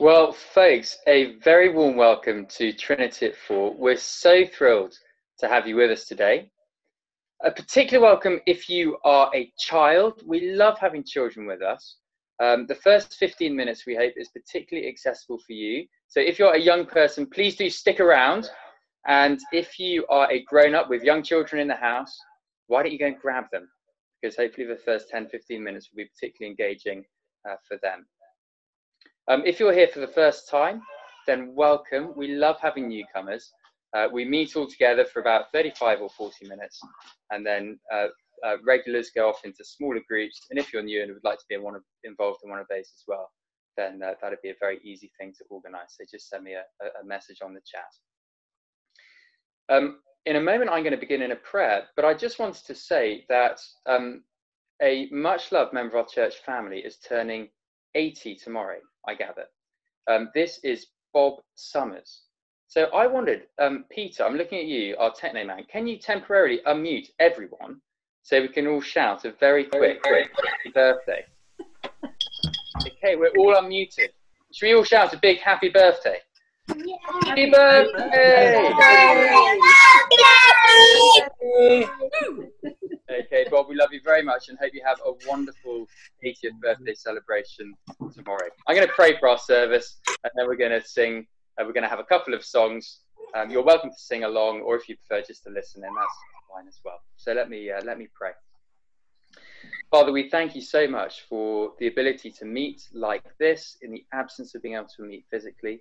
Well, folks, a very warm welcome to Trinity at Four. We're so thrilled to have you with us today. A particular welcome if you are a child. We love having children with us. Um, the first 15 minutes, we hope, is particularly accessible for you. So if you're a young person, please do stick around. And if you are a grown up with young children in the house, why don't you go and grab them? Because hopefully the first 10, 15 minutes will be particularly engaging uh, for them. Um, if you're here for the first time, then welcome. We love having newcomers. Uh, we meet all together for about 35 or 40 minutes, and then uh, uh, regulars go off into smaller groups. And if you're new and would like to be in of, involved in one of those as well, then uh, that'd be a very easy thing to organise. So just send me a, a message on the chat. Um, in a moment, I'm going to begin in a prayer, but I just wanted to say that um, a much loved member of our church family is turning 80 tomorrow. I gather. Um, this is Bob Summers. So I wondered, um, Peter, I'm looking at you, our techno man. Can you temporarily unmute everyone so we can all shout a very quick, quick happy birthday? Okay, we're all unmuted. Should we all shout a big happy birthday? Yeah. Happy birthday! Happy birthday! Okay, Bob, we love you very much and hope you have a wonderful 80th birthday celebration tomorrow. I'm going to pray for our service and then we're going to sing. Uh, we're going to have a couple of songs. Um, you're welcome to sing along, or if you prefer just to listen in, that's fine as well. So let me uh, let me pray. Father, we thank you so much for the ability to meet like this in the absence of being able to meet physically.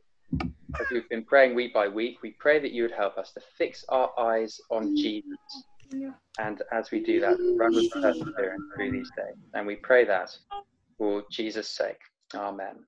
As we've been praying week by week, we pray that you would help us to fix our eyes on Jesus and as we do that, run with perseverance through these days. And we pray that for Jesus' sake. Amen.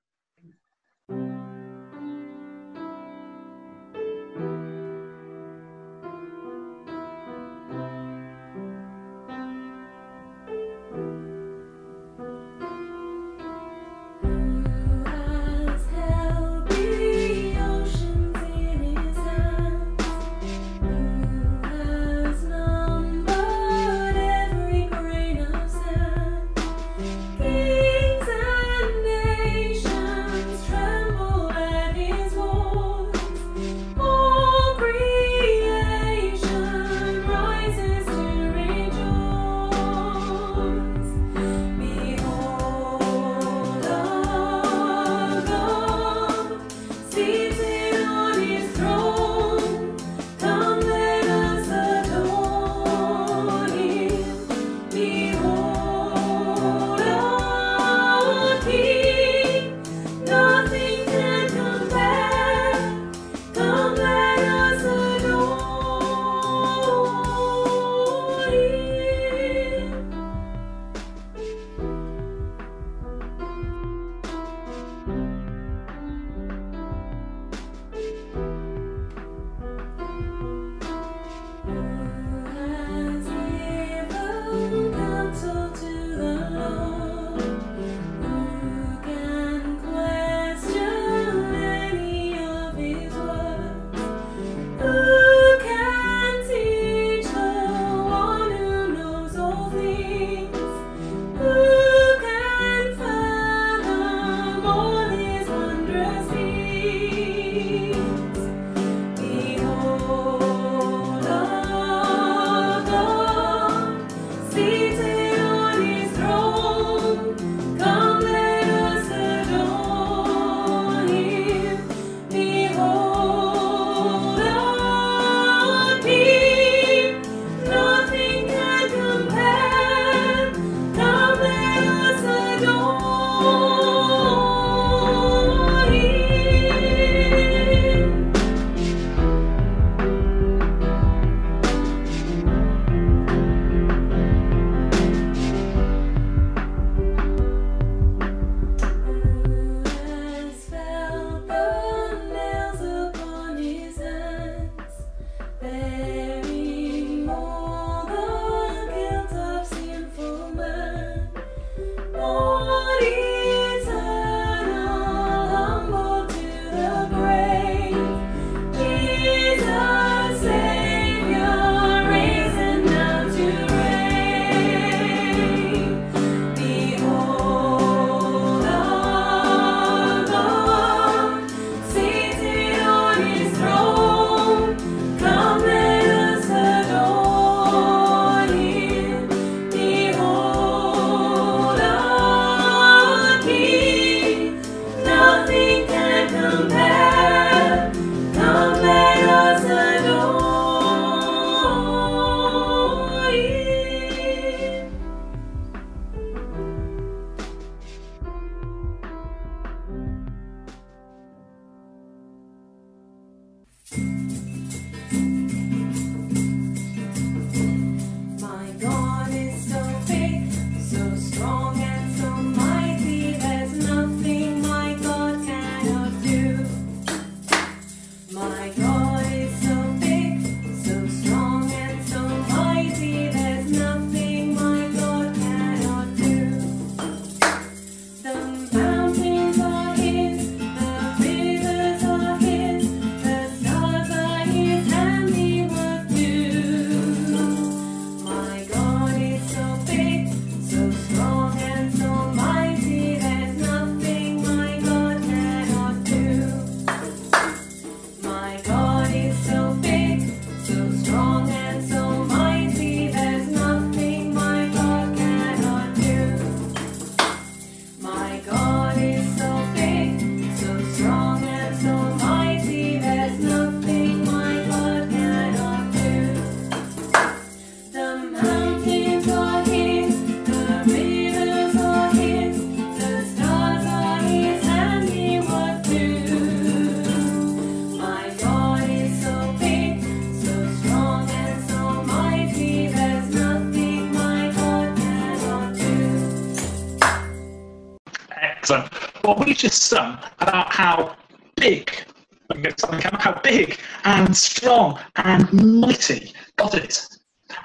Big and strong and mighty Got it.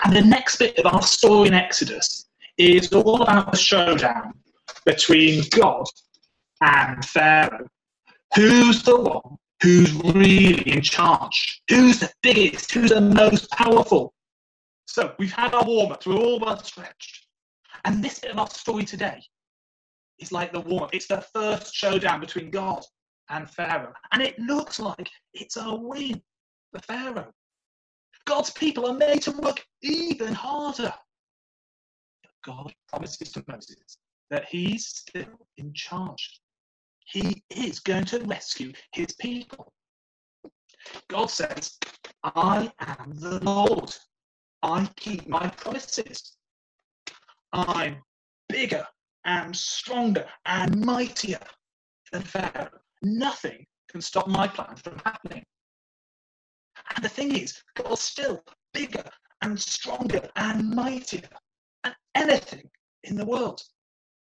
And the next bit of our story in Exodus is all about the showdown between God and Pharaoh. Who's the one who's really in charge? Who's the biggest? Who's the most powerful? So we've had our warm ups, we're all well stretched. And this bit of our story today is like the warm up. It's the first showdown between God and Pharaoh. And it looks like it's a win for Pharaoh. God's people are made to work even harder. God promises to Moses that he's still in charge. He is going to rescue his people. God says, I am the Lord. I keep my promises. I'm bigger and stronger and mightier than Pharaoh. Nothing can stop my plan from happening. And the thing is, God's still bigger and stronger and mightier than anything in the world.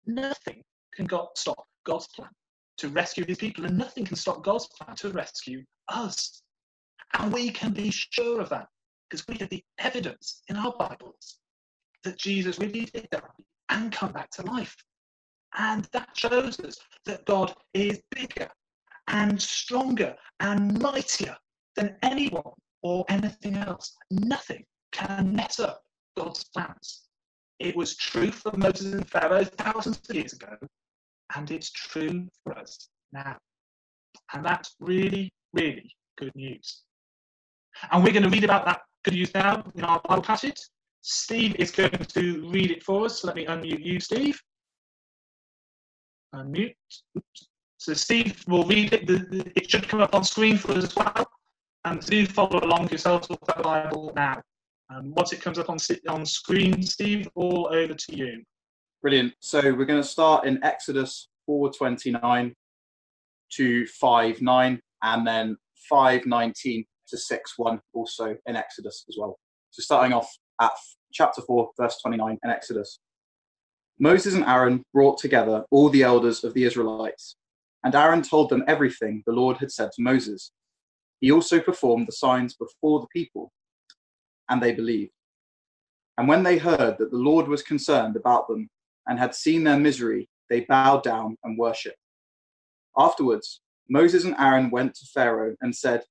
Nothing can God stop God's plan to rescue his people, and nothing can stop God's plan to rescue us. And we can be sure of that because we have the evidence in our Bibles that Jesus really did die and come back to life. And that shows us that God is bigger and stronger and mightier than anyone or anything else. Nothing can mess up God's plans. It was true for Moses and Pharaoh thousands of years ago, and it's true for us now. And that's really, really good news. And we're going to read about that good news now in our Bible passage. Steve is going to read it for us. Let me unmute you, Steve. Unmute. So Steve will read it. It should come up on screen for us as well. And do follow along yourselves with the Bible now. Um, and once it comes up on, on screen, Steve, all over to you. Brilliant. So we're going to start in Exodus 4:29 to 5:9, and then 5:19 to 6:1, also in Exodus as well. So starting off at chapter 4, verse 29 in Exodus. Moses and Aaron brought together all the elders of the Israelites, and Aaron told them everything the Lord had said to Moses. He also performed the signs before the people, and they believed. And when they heard that the Lord was concerned about them and had seen their misery, they bowed down and worshipped. Afterwards, Moses and Aaron went to Pharaoh and said,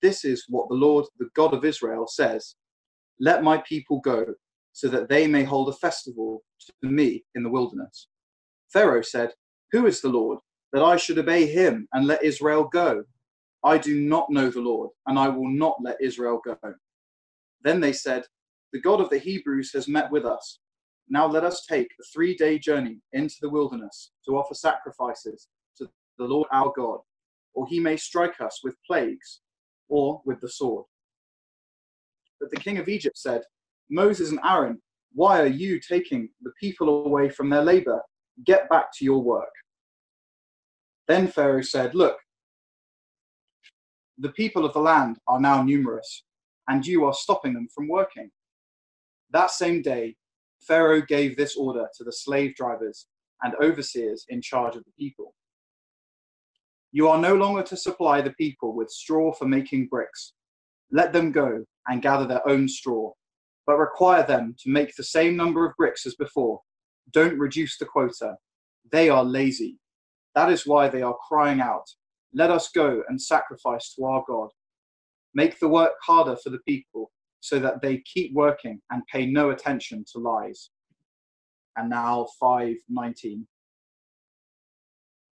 This is what the Lord, the God of Israel, says Let my people go, so that they may hold a festival to me in the wilderness. Pharaoh said, Who is the Lord, that I should obey him and let Israel go? I do not know the Lord, and I will not let Israel go. Then they said, The God of the Hebrews has met with us now let us take a three day journey into the wilderness to offer sacrifices to the Lord our God, or he may strike us with plagues or with the sword. But the king of Egypt said, Moses and Aaron, why are you taking the people away from their labor? Get back to your work. Then Pharaoh said, Look, the people of the land are now numerous, and you are stopping them from working. That same day, Pharaoh gave this order to the slave drivers and overseers in charge of the people. You are no longer to supply the people with straw for making bricks. Let them go and gather their own straw, but require them to make the same number of bricks as before. Don't reduce the quota. They are lazy. That is why they are crying out, Let us go and sacrifice to our God. Make the work harder for the people so that they keep working and pay no attention to lies. And now 519.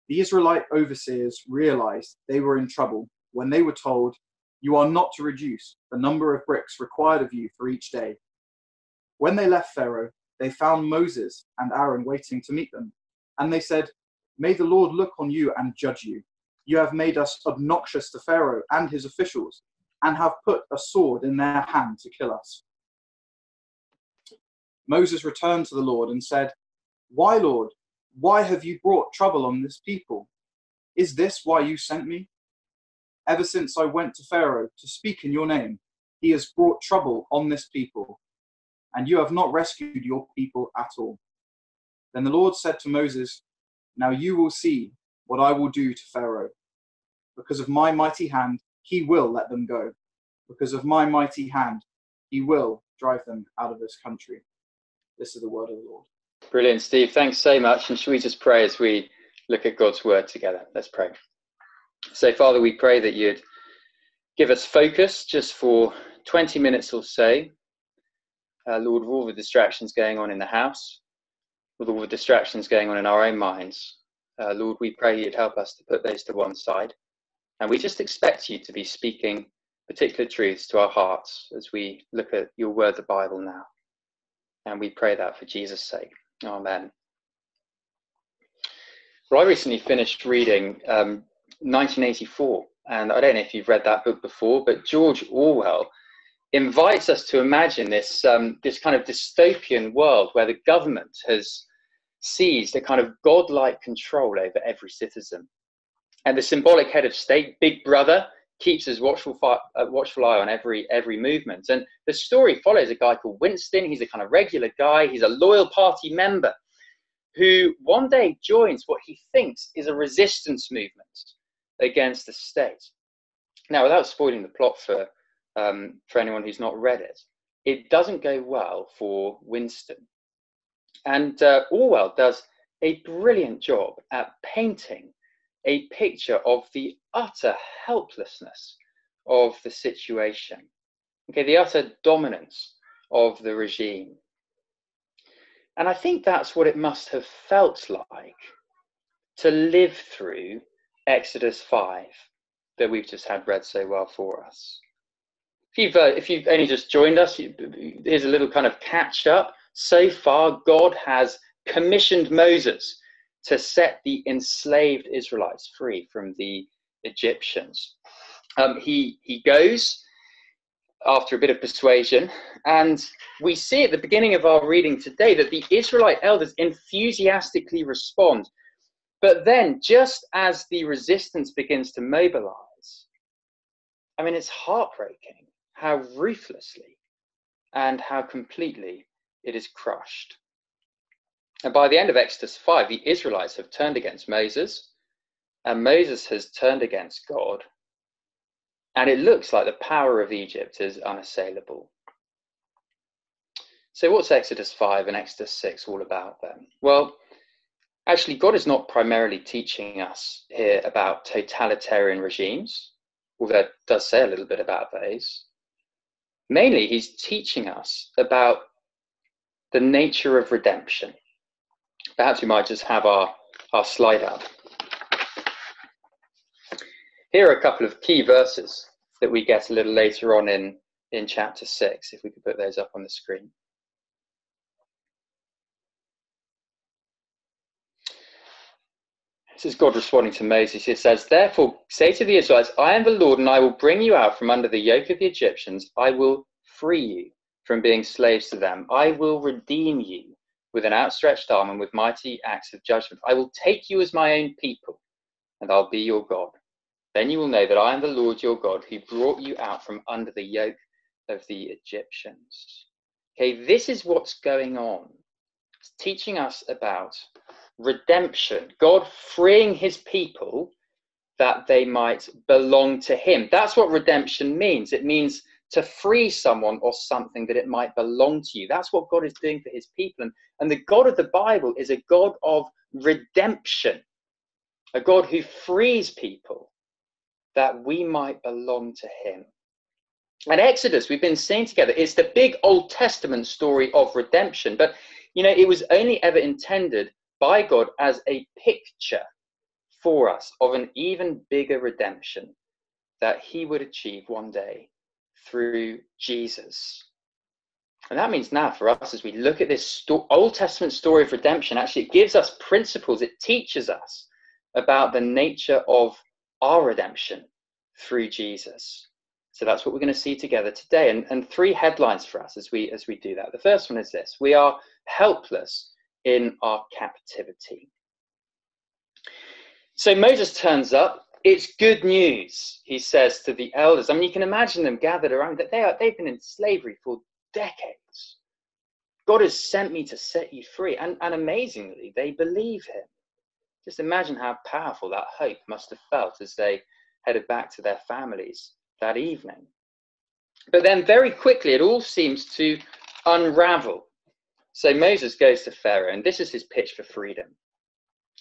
The Israelite overseers realized they were in trouble when they were told, You are not to reduce the number of bricks required of you for each day. When they left Pharaoh, they found Moses and Aaron waiting to meet them. And they said, May the Lord look on you and judge you. You have made us obnoxious to Pharaoh and his officials and have put a sword in their hand to kill us. Moses returned to the Lord and said, Why, Lord? Why have you brought trouble on this people? Is this why you sent me? Ever since I went to Pharaoh to speak in your name, he has brought trouble on this people, and you have not rescued your people at all. Then the Lord said to Moses, Now you will see what I will do to Pharaoh. Because of my mighty hand, he will let them go. Because of my mighty hand, he will drive them out of this country. This is the word of the Lord. Brilliant, Steve. Thanks so much. And should we just pray as we look at God's word together? Let's pray. So, Father, we pray that you'd give us focus just for 20 minutes or so. Uh, Lord, with all the distractions going on in the house, with all the distractions going on in our own minds, uh, Lord, we pray you'd help us to put those to one side. And we just expect you to be speaking particular truths to our hearts as we look at your word, the Bible, now. And we pray that for Jesus' sake. Amen. Well, I recently finished reading um, 1984, and I don't know if you've read that book before, but George Orwell invites us to imagine this um, this kind of dystopian world where the government has seized a kind of godlike control over every citizen, and the symbolic head of state, Big Brother, keeps his watchful, fi- uh, watchful eye on every every movement. And the story follows a guy called Winston. He's a kind of regular guy. He's a loyal party member who one day joins what he thinks is a resistance movement against the state. Now, without spoiling the plot for um, for anyone who's not read it, it doesn't go well for Winston. And uh, Orwell does a brilliant job at painting a picture of the utter helplessness of the situation. Okay, the utter dominance of the regime. And I think that's what it must have felt like to live through Exodus 5 that we've just had read so well for us. If you've, uh, if you've only just joined us, here's a little kind of catch up. So far, God has commissioned Moses to set the enslaved Israelites free from the Egyptians. Um, he, he goes after a bit of persuasion, and we see at the beginning of our reading today that the Israelite elders enthusiastically respond. But then, just as the resistance begins to mobilize, I mean, it's heartbreaking how ruthlessly and how completely it is crushed. And by the end of Exodus 5, the Israelites have turned against Moses, and Moses has turned against God. And it looks like the power of Egypt is unassailable. So, what's Exodus 5 and Exodus 6 all about then? Well, actually, God is not primarily teaching us here about totalitarian regimes, although it does say a little bit about those. Mainly, He's teaching us about the nature of redemption Perhaps we might just have our, our slide up. Here are a couple of key verses that we get a little later on in, in chapter 6, if we could put those up on the screen. This is God responding to Moses. He says, Therefore, say to the Israelites, I am the Lord, and I will bring you out from under the yoke of the Egyptians. I will free you from being slaves to them. I will redeem you with an outstretched arm and with mighty acts of judgment. I will take you as my own people, and I'll be your God. Then you will know that I am the Lord your God who brought you out from under the yoke of the Egyptians. Okay, this is what's going on. It's teaching us about redemption, God freeing his people that they might belong to him. That's what redemption means. It means to free someone or something that it might belong to you. That's what God is doing for his people. And, and the God of the Bible is a God of redemption, a God who frees people that we might belong to him. And Exodus, we've been seeing together, is the big Old Testament story of redemption. But, you know, it was only ever intended by God as a picture for us of an even bigger redemption that he would achieve one day through Jesus. And that means now for us, as we look at this sto- Old Testament story of redemption, actually, it gives us principles, it teaches us about the nature of our redemption through Jesus. So that's what we're going to see together today. And, and three headlines for us as we as we do that. The first one is this we are helpless in our captivity. So Moses turns up it's good news, he says to the elders. I mean, you can imagine them gathered around that they are they've been in slavery for decades. God has sent me to set you free. And, and amazingly, they believe him. Just imagine how powerful that hope must have felt as they headed back to their families that evening. But then, very quickly, it all seems to unravel. So Moses goes to Pharaoh, and this is his pitch for freedom.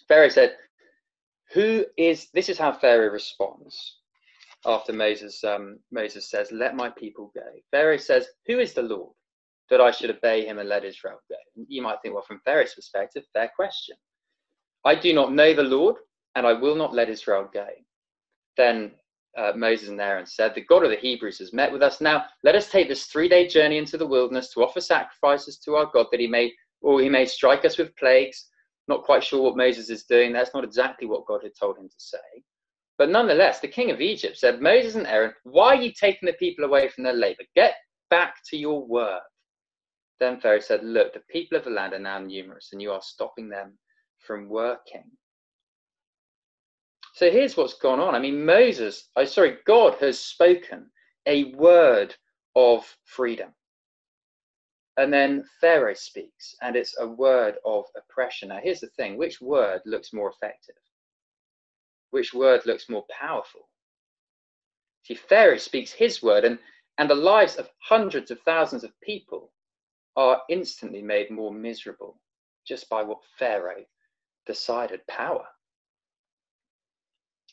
Pharaoh said, Who is, this is how Pharaoh responds after Moses, um, Moses says, Let my people go. Pharaoh says, Who is the Lord that I should obey him and let Israel go? You might think, well, from Pharaoh's perspective, fair question. I do not know the Lord, and I will not let Israel go. Then uh, Moses and Aaron said, The God of the Hebrews has met with us. Now let us take this three day journey into the wilderness to offer sacrifices to our God that he may, or he may strike us with plagues. Not quite sure what Moses is doing. That's not exactly what God had told him to say. But nonetheless, the king of Egypt said, Moses and Aaron, why are you taking the people away from their labor? Get back to your work. Then Pharaoh said, Look, the people of the land are now numerous, and you are stopping them from working. So here's what's gone on. I mean, Moses, oh, sorry, God has spoken a word of freedom. And then Pharaoh speaks, and it's a word of oppression. Now, here's the thing which word looks more effective? Which word looks more powerful? See, Pharaoh speaks his word, and, and the lives of hundreds of thousands of people are instantly made more miserable just by what Pharaoh decided power.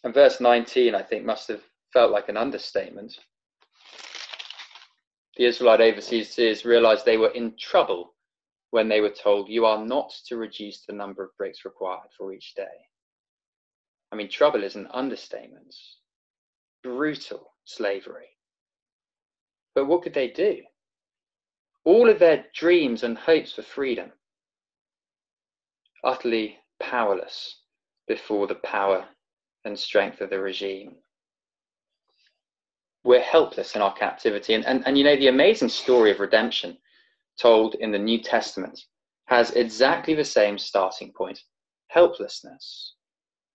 And verse 19, I think, must have felt like an understatement. The Israelite overseers realized they were in trouble when they were told, You are not to reduce the number of bricks required for each day. I mean, trouble is an understatement. Brutal slavery. But what could they do? All of their dreams and hopes for freedom, utterly powerless before the power and strength of the regime. We're helpless in our captivity. And, and, and you know, the amazing story of redemption told in the New Testament has exactly the same starting point helplessness.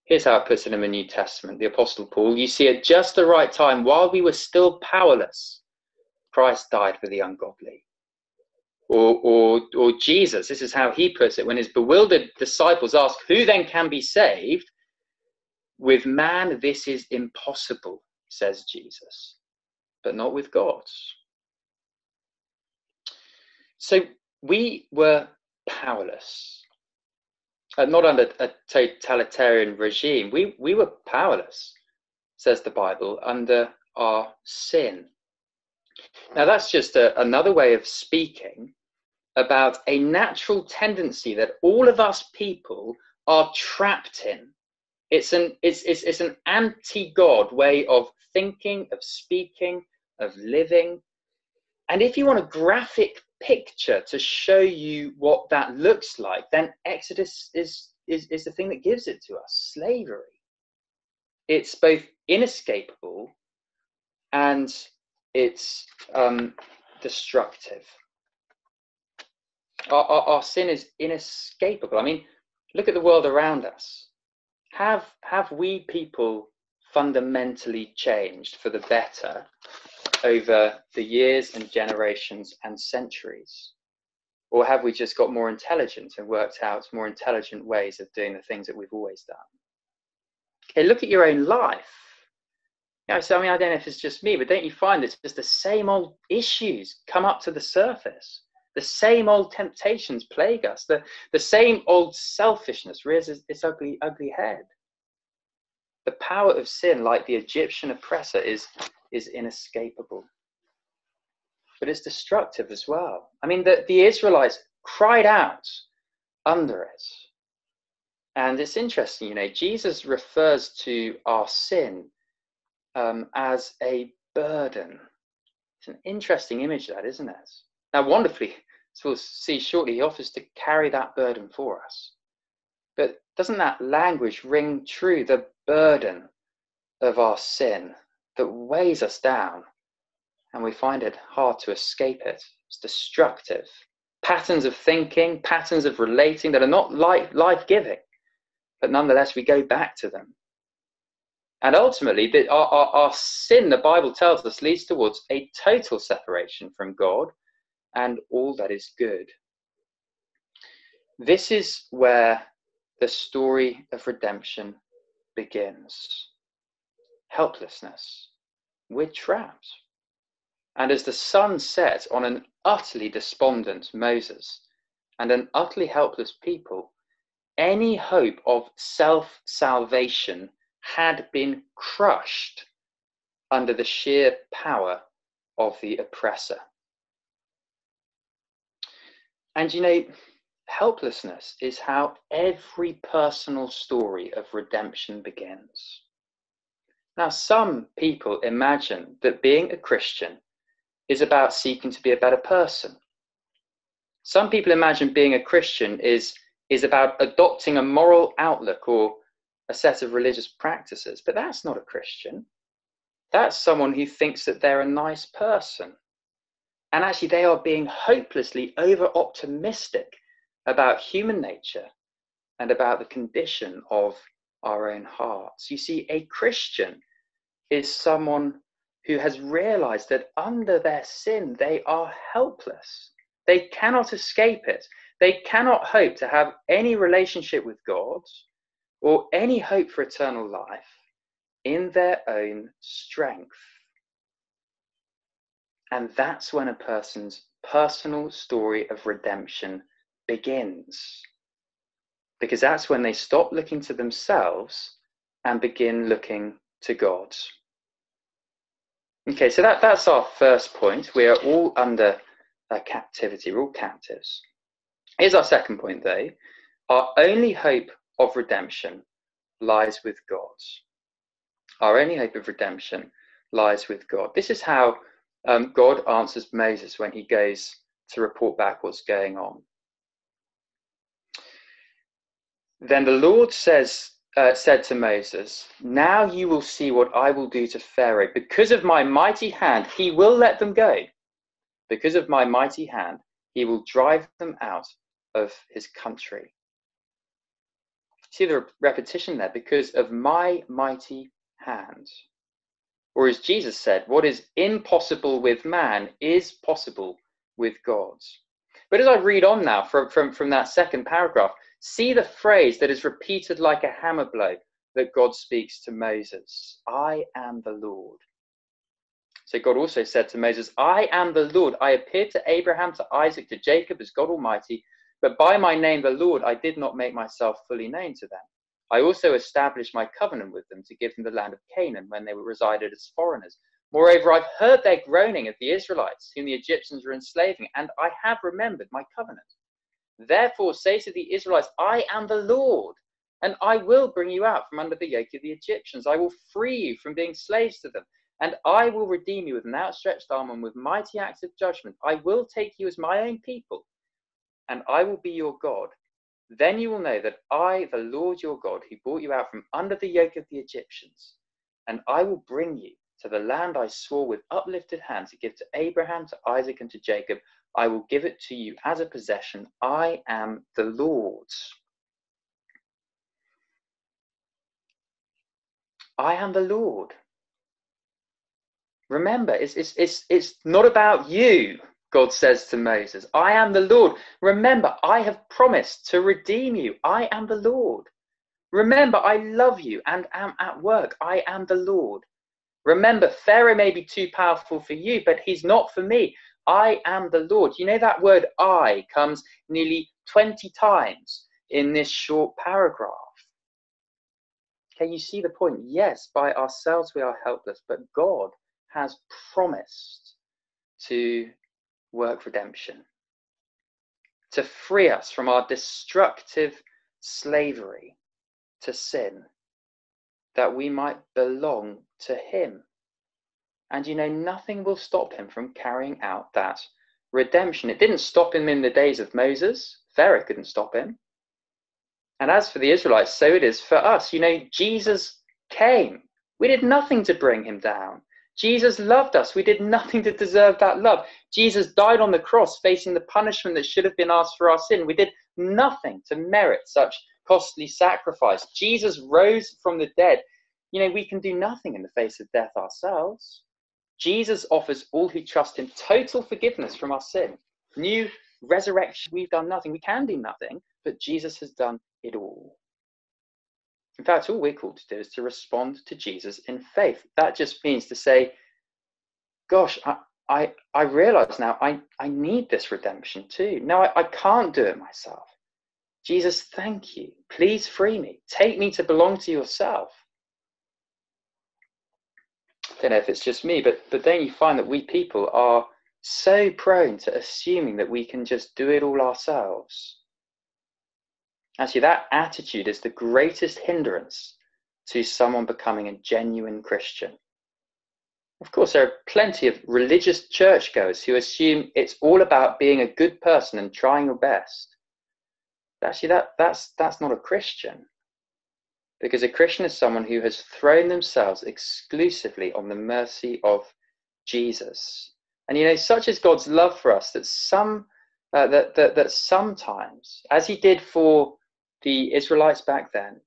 Here's how it puts it in the New Testament. The Apostle Paul, you see, at just the right time, while we were still powerless, Christ died for the ungodly. Or, or, or Jesus, this is how he puts it, when his bewildered disciples ask, Who then can be saved? With man, this is impossible, says Jesus, but not with God. So we were powerless. Uh, not under a totalitarian regime. We, we were powerless, says the Bible, under our sin. Now, that's just a, another way of speaking about a natural tendency that all of us people are trapped in it's an it's, it's, it's an anti-god way of thinking of speaking of living. And if you want a graphic picture to show you what that looks like then exodus is is, is the thing that gives it to us slavery. It's both inescapable and it's um, destructive. Our, our, our sin is inescapable. I mean look at the world around us have have we people fundamentally changed for the better over the years and generations and centuries? Or have we just got more intelligent and worked out more intelligent ways of doing the things that we've always done? Okay, look at your own life. You know, so I mean, I don't know if it's just me, but don't you find it's just the same old issues come up to the surface? The same old temptations plague us. The, the same old selfishness rears its ugly, ugly head. The power of sin, like the Egyptian oppressor, is, is inescapable. But it's destructive as well. I mean, the, the Israelites cried out under it. And it's interesting, you know, Jesus refers to our sin um, as a burden. It's an interesting image, that, isn't it? Now, wonderfully, as we'll see shortly, he offers to carry that burden for us. But doesn't that language ring true? The burden of our sin that weighs us down, and we find it hard to escape it. It's destructive. Patterns of thinking, patterns of relating that are not life giving, but nonetheless, we go back to them. And ultimately, the, our, our, our sin, the Bible tells us, leads towards a total separation from God and all that is good. This is where the story of redemption begins. Helplessness. We're trapped. And as the sun set on an utterly despondent Moses and an utterly helpless people, any hope of self salvation had been crushed under the sheer power of the oppressor. And you know, helplessness is how every personal story of redemption begins. Now, some people imagine that being a Christian is about seeking to be a better person. Some people imagine being a Christian is, is about adopting a moral outlook or a set of religious practices, but that's not a Christian. That's someone who thinks that they're a nice person. And actually, they are being hopelessly over optimistic about human nature and about the condition of our own hearts. You see, a Christian is someone who has realized that under their sin, they are helpless. They cannot escape it. They cannot hope to have any relationship with God or any hope for eternal life in their own strength. And that's when a person's personal story of redemption begins. Because that's when they stop looking to themselves and begin looking to God. Okay, so that, that's our first point. We are all under uh, captivity, we're all captives. Here's our second point, though. Our only hope of redemption lies with God. Our only hope of redemption lies with God. This is how um, God answers Moses when he goes to report back what's going on. Then the Lord says, uh, said to Moses, Now you will see what I will do to Pharaoh. Because of my mighty hand, he will let them go. Because of my mighty hand, he will drive them out of his country. See the repetition there, because of my mighty hand. Or as Jesus said, what is impossible with man is possible with God. But as I read on now from, from, from that second paragraph, see the phrase that is repeated like a hammer blow that God speaks to Moses I am the Lord. So God also said to Moses, I am the Lord. I appeared to Abraham, to Isaac, to Jacob as God Almighty, but by my name, the Lord, I did not make myself fully known to them. I also established my covenant with them to give them the land of Canaan when they were resided as foreigners. Moreover, I've heard their groaning of the Israelites, whom the Egyptians were enslaving, and I have remembered my covenant. Therefore, say to the Israelites, I am the Lord, and I will bring you out from under the yoke of the Egyptians. I will free you from being slaves to them, and I will redeem you with an outstretched arm and with mighty acts of judgment. I will take you as my own people, and I will be your God then you will know that I, the Lord your God, who brought you out from under the yoke of the Egyptians, and I will bring you to the land I swore with uplifted hand to give to Abraham, to Isaac, and to Jacob. I will give it to you as a possession. I am the Lord. I am the Lord. Remember, it's, it's, it's, it's not about you. God says to Moses, I am the Lord. Remember, I have promised to redeem you. I am the Lord. Remember, I love you and am at work. I am the Lord. Remember, Pharaoh may be too powerful for you, but he's not for me. I am the Lord. You know that word I comes nearly 20 times in this short paragraph. Can you see the point? Yes, by ourselves we are helpless, but God has promised to work redemption, to free us from our destructive slavery to sin, that we might belong to Him. And you know, nothing will stop Him from carrying out that redemption. It didn't stop Him in the days of Moses, Pharaoh couldn't stop Him. And as for the Israelites, so it is for us. You know, Jesus came. We did nothing to bring him down. Jesus loved us. We did nothing to deserve that love. Jesus died on the cross, facing the punishment that should have been asked for our sin. We did nothing to merit such costly sacrifice. Jesus rose from the dead. You know, we can do nothing in the face of death ourselves. Jesus offers all who trust him total forgiveness from our sin. New resurrection, we've done nothing. We can do nothing, but Jesus has done it all. In fact, all we're called to do is to respond to Jesus in faith. That just means to say, gosh, I, I, I realize now I, I need this redemption too. No, I, I can't do it myself. Jesus, thank you. Please free me. Take me to belong to yourself. I don't know if it's just me, but, but then you find that we people are so prone to assuming that we can just do it all ourselves. Actually, that attitude is the greatest hindrance to someone becoming a genuine Christian. Of course, there are plenty of religious churchgoers who assume it's all about being a good person and trying your best. Actually, that, that's, that's not a Christian. Because a Christian is someone who has thrown themselves exclusively on the mercy of Jesus. And you know, such is God's love for us that some uh, that, that that sometimes, as He did for the Israelites back then,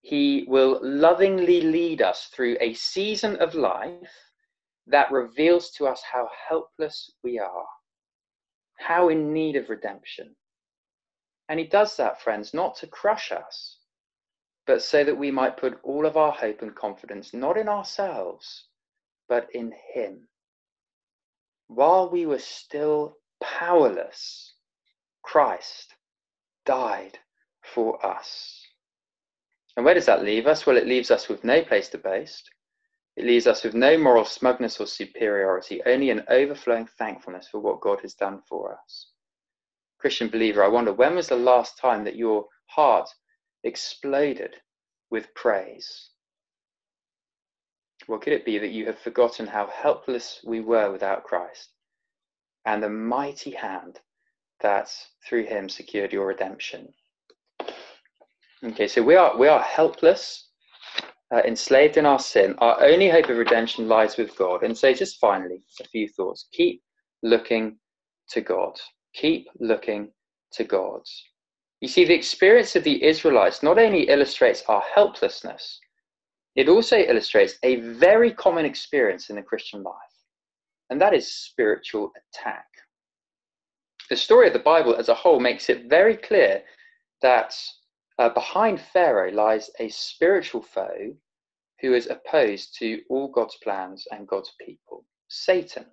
He will lovingly lead us through a season of life that reveals to us how helpless we are, how in need of redemption. And He does that, friends, not to crush us, but so that we might put all of our hope and confidence not in ourselves, but in Him. While we were still powerless, Christ died for us. And where does that leave us? Well, it leaves us with no place to boast. It leaves us with no moral smugness or superiority, only an overflowing thankfulness for what God has done for us. Christian believer, I wonder when was the last time that your heart exploded with praise? Or could it be that you have forgotten how helpless we were without Christ and the mighty hand that through him secured your redemption? Okay, so we are we are helpless, uh, enslaved in our sin. Our only hope of redemption lies with God. And so, just finally, a few thoughts. Keep looking to God. Keep looking to God. You see, the experience of the Israelites not only illustrates our helplessness, it also illustrates a very common experience in the Christian life, and that is spiritual attack. The story of the Bible as a whole makes it very clear that uh, behind Pharaoh lies a spiritual foe who is opposed to all God's plans and God's people Satan.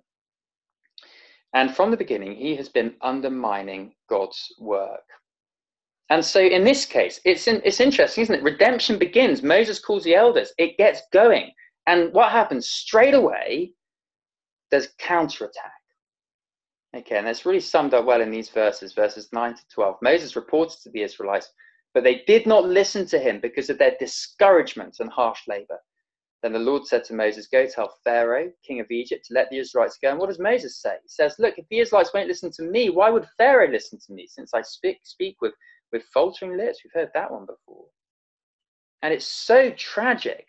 And from the beginning, he has been undermining God's work. And so in this case, it's, in, it's interesting, isn't it? Redemption begins. Moses calls the elders, it gets going. And what happens straight away? There's counterattack. Okay, and that's really summed up well in these verses, verses 9 to 12. Moses reported to the Israelites, but they did not listen to him because of their discouragement and harsh labor. Then the Lord said to Moses, Go tell Pharaoh, king of Egypt, to let the Israelites go. And what does Moses say? He says, Look, if the Israelites won't listen to me, why would Pharaoh listen to me since I speak, speak with with faltering lips. We've heard that one before. And it's so tragic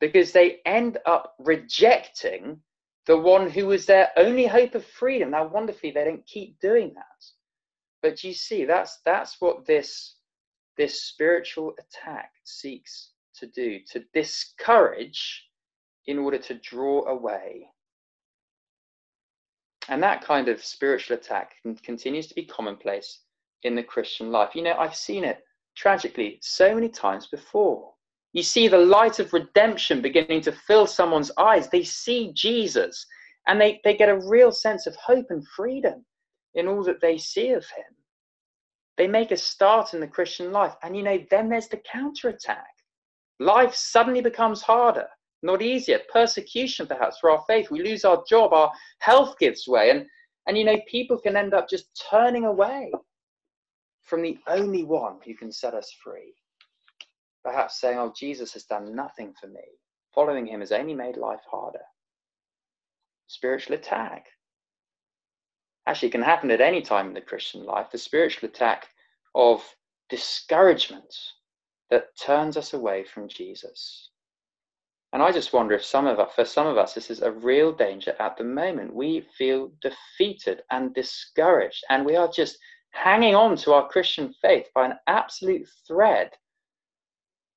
because they end up rejecting the one who was their only hope of freedom. Now, wonderfully, they don't keep doing that. But you see, that's that's what this this spiritual attack seeks to do, to discourage in order to draw away. And that kind of spiritual attack continues to be commonplace in the Christian life. You know, I've seen it tragically so many times before. You see the light of redemption beginning to fill someone's eyes. They see Jesus and they, they get a real sense of hope and freedom in all that they see of him. They make a start in the Christian life. And you know, then there's the counterattack. Life suddenly becomes harder, not easier. Persecution, perhaps, for our faith. We lose our job, our health gives way. And, and you know, people can end up just turning away from the only one who can set us free. Perhaps saying, Oh, Jesus has done nothing for me. Following him has only made life harder. Spiritual attack. Actually, can happen at any time in the Christian life. The spiritual attack of discouragement that turns us away from Jesus. And I just wonder if some of us, for some of us, this is a real danger at the moment. We feel defeated and discouraged, and we are just hanging on to our Christian faith by an absolute thread,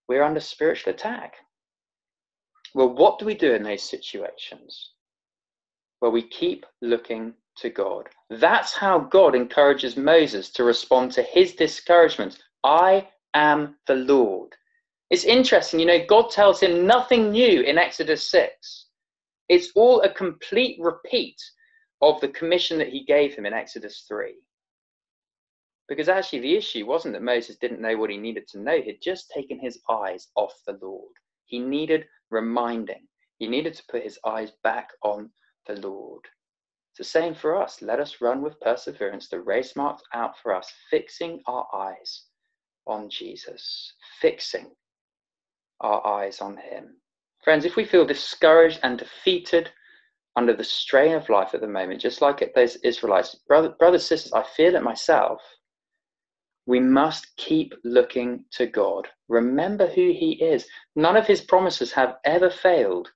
we're under spiritual attack. Well, what do we do in those situations? Well, we keep looking to God. That's how God encourages Moses to respond to his discouragement. I am the Lord. It's interesting, you know, God tells him nothing new in Exodus 6. It's all a complete repeat of the commission that he gave him in Exodus 3. Because actually, the issue wasn't that Moses didn't know what he needed to know, he'd just taken his eyes off the Lord. He needed reminding, he needed to put his eyes back on the Lord. The same for us. Let us run with perseverance the race marked out for us, fixing our eyes on Jesus, fixing our eyes on Him. Friends, if we feel discouraged and defeated under the strain of life at the moment, just like those Israelites, brother, brothers, sisters, I feel it myself. We must keep looking to God. Remember who He is. None of His promises have ever failed.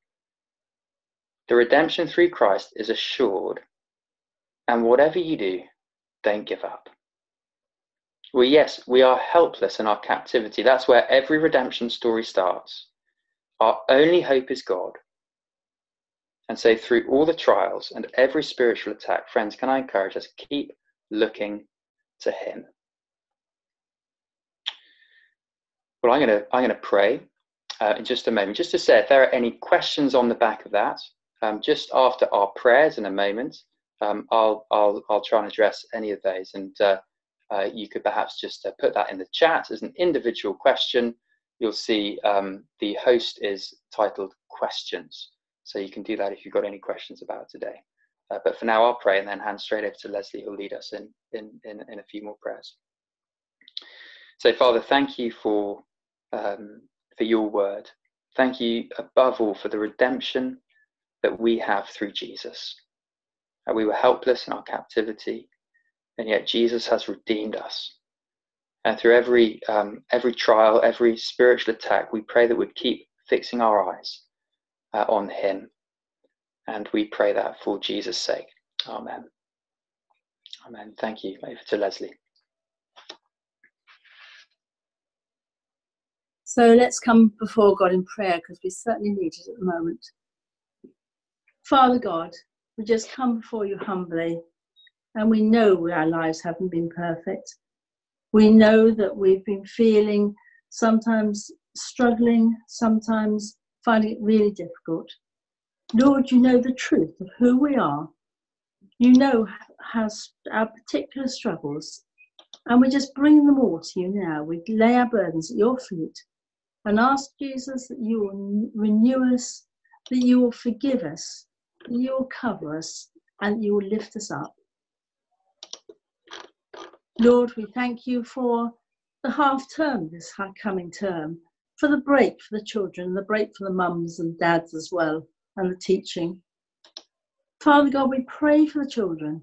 The redemption through Christ is assured, and whatever you do, don't give up. Well, yes, we are helpless in our captivity. That's where every redemption story starts. Our only hope is God. And so, through all the trials and every spiritual attack, friends, can I encourage us to keep looking to Him? Well, I'm going to I'm going to pray uh, in just a moment. Just to say, if there are any questions on the back of that, um, just after our prayers in a moment, um, I'll, I'll, I'll try and address any of those. And uh, uh, you could perhaps just uh, put that in the chat as an individual question. You'll see um, the host is titled questions. So you can do that if you've got any questions about today. Uh, but for now, I'll pray and then hand straight over to Leslie, who'll lead us in, in, in, in a few more prayers. So, Father, thank you for, um, for your word. Thank you above all for the redemption that we have through Jesus. And we were helpless in our captivity, and yet Jesus has redeemed us. And through every um, every trial, every spiritual attack, we pray that we'd keep fixing our eyes uh, on Him, and we pray that for Jesus' sake. Amen. Amen. Thank you. Over to Leslie. So let's come before God in prayer because we certainly need it at the moment. Father God, we just come before you humbly, and we know our lives haven't been perfect. We know that we've been feeling sometimes struggling, sometimes finding it really difficult. Lord, you know the truth of who we are. You know how our particular struggles, and we just bring them all to you now. We lay our burdens at your feet and ask Jesus that you will renew us, that you will forgive us, you will cover us and you will lift us up. Lord, we thank you for the half term this coming term, for the break for the children, the break for the mums and dads as well, and the teaching. Father God, we pray for the children.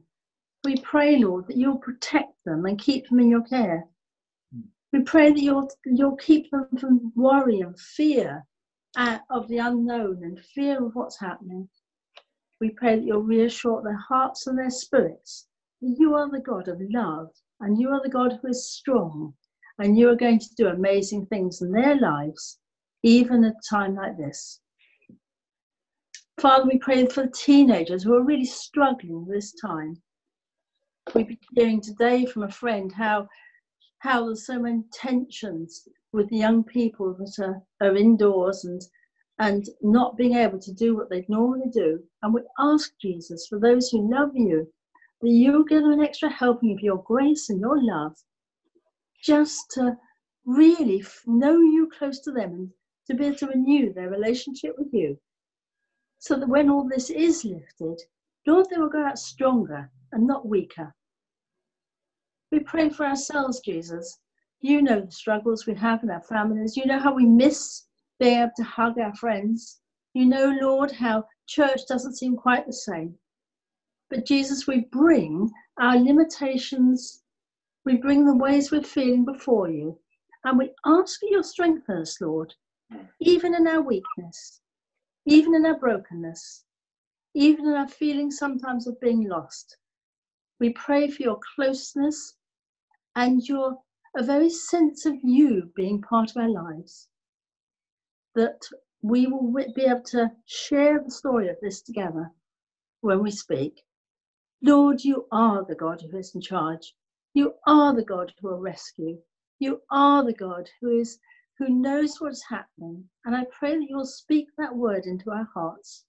We pray, Lord, that you'll protect them and keep them in your care. We pray that you'll, you'll keep them from worry and fear uh, of the unknown and fear of what's happening. We pray that you'll reassure their hearts and their spirits you are the God of love and you are the God who is strong and you are going to do amazing things in their lives, even at a time like this. Father, we pray for the teenagers who are really struggling this time. We've been hearing today from a friend how how there's so many tensions with the young people that are, are indoors and and not being able to do what they'd normally do. And we ask Jesus for those who love you, that you give them an extra helping of your grace and your love, just to really know you close to them and to be able to renew their relationship with you. So that when all this is lifted, Lord, they will go out stronger and not weaker. We pray for ourselves, Jesus. You know the struggles we have in our families. You know how we miss being able to hug our friends. You know, Lord, how church doesn't seem quite the same. But Jesus, we bring our limitations, we bring the ways we're feeling before you, and we ask for your strength us, Lord, even in our weakness, even in our brokenness, even in our feeling sometimes of being lost. We pray for your closeness and your a very sense of you being part of our lives that we will be able to share the story of this together when we speak. Lord, you are the God who is in charge. You are the God who will rescue. You are the God who is who knows what's happening, and I pray that you'll speak that word into our hearts.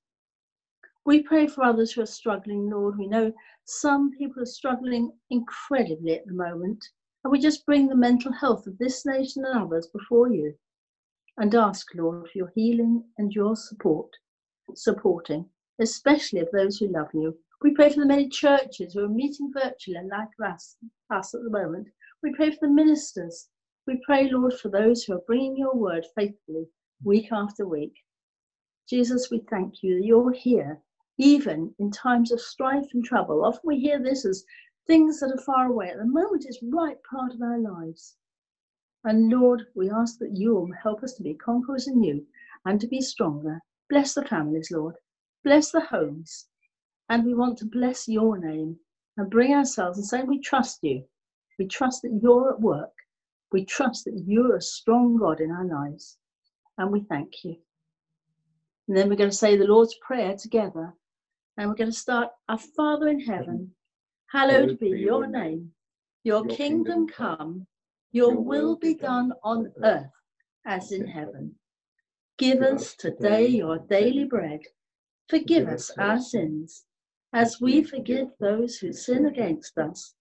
We pray for others who are struggling, Lord. We know some people are struggling incredibly at the moment, and we just bring the mental health of this nation and others before you and ask, Lord, for your healing and your support, supporting, especially of those who love you. We pray for the many churches who are meeting virtually and like us, us at the moment. We pray for the ministers we pray, Lord, for those who are bringing your word faithfully week after week. Jesus, we thank you that you're here, even in times of strife and trouble. Often we hear this as things that are far away. At the moment, it's right part of our lives. And Lord, we ask that you will help us to be conquerors in you and to be stronger. Bless the families, Lord. Bless the homes. And we want to bless your name and bring ourselves and say, We trust you. We trust that you're at work we trust that you're a strong God in our lives, and we thank you. And then we're going to say the Lord's Prayer together, and we're going to start Our Father in heaven, hallowed be your name. Your kingdom come, your will be done on earth as in heaven. Give us today your daily bread. Forgive us our sins, as we forgive those who sin against us.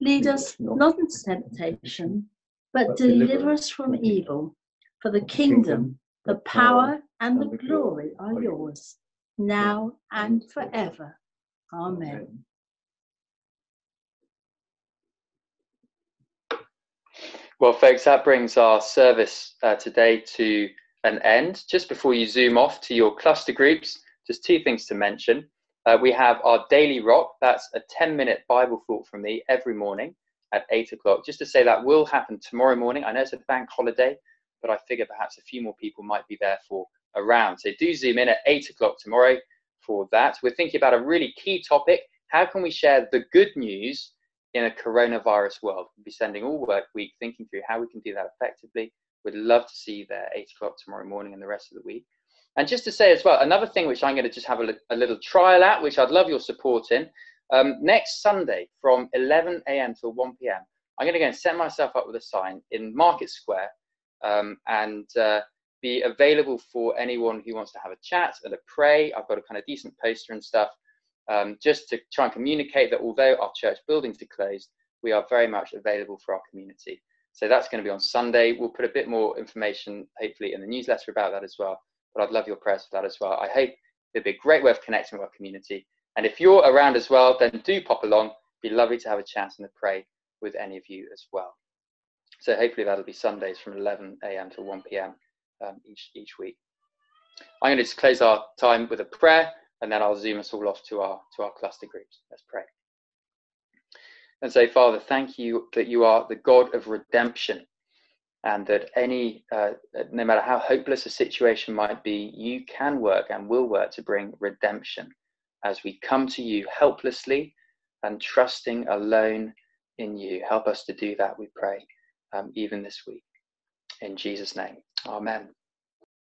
Lead us not into temptation but deliver us from evil. For the kingdom, the power, and the glory are yours, now and forever. Amen. Well, folks, that brings our service uh, today to an end. Just before you zoom off to your cluster groups, just two things to mention. Uh, we have our daily rock, that's a 10 minute Bible thought from me every morning at eight o'clock. Just to say that will happen tomorrow morning. I know it's a bank holiday, but I figure perhaps a few more people might be there for around. So do zoom in at eight o'clock tomorrow for that. We're thinking about a really key topic. How can we share the good news in a coronavirus world? We'll be spending all work week thinking through how we can do that effectively. We'd love to see you there eight o'clock tomorrow morning and the rest of the week. And just to say as well, another thing which I'm going to just have a, a little trial at, which I'd love your support in, um, next Sunday from 11 a.m. till 1 p.m., I'm going to go and set myself up with a sign in Market Square um, and uh, be available for anyone who wants to have a chat and a pray. I've got a kind of decent poster and stuff um, just to try and communicate that although our church buildings are closed, we are very much available for our community. So that's going to be on Sunday. We'll put a bit more information, hopefully, in the newsletter about that as well. But I'd love your prayers for that as well. I hope it'd be a great way of connecting with our community and if you're around as well, then do pop along. It'd be lovely to have a chat and a pray with any of you as well. So hopefully that'll be Sundays from 11 a.m. to 1 p.m. Um, each each week. I'm going to just close our time with a prayer, and then I'll zoom us all off to our to our cluster groups. Let's pray. And say, Father, thank you that you are the God of redemption, and that any, uh, no matter how hopeless a situation might be, you can work and will work to bring redemption as we come to you helplessly and trusting alone in you. Help us to do that, we pray, um, even this week. In Jesus' name, amen.